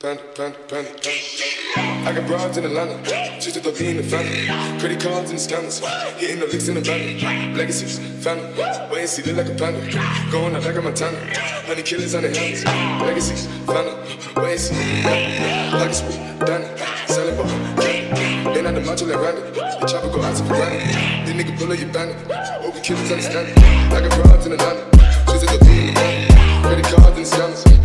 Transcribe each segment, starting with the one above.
Panda, panda, panda, panda. I got broads in Atlanta, just to throw in the family. Credit cards and scammers, hitting the licks in the van. Legacies, family, wait and see, look like a panda. Going out like a Montana, honey killers on the hands. Legacies, family, wait and see, like a spoon, Danny, selling ball. Been out the macho like Randy, the chopper go out to for granted. This nigga pull up your bandit, you killers understand it. I got broads in Atlanta, just to throw in the family. Credit cards and scammers,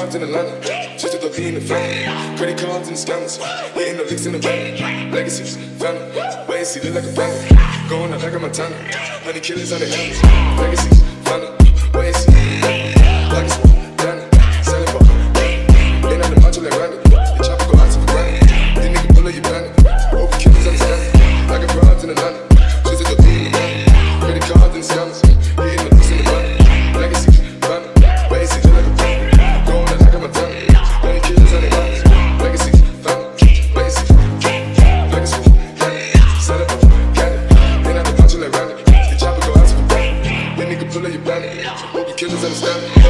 Broads in Atlanta, just to throw in the family. Credit cards and scammers, hitting the licks in the van. Legacies, family, wait and see, look like a panda. Going out like a Montana, honey killers on the hands. Legacies, family, wait and see. Till you back. All the killers understand.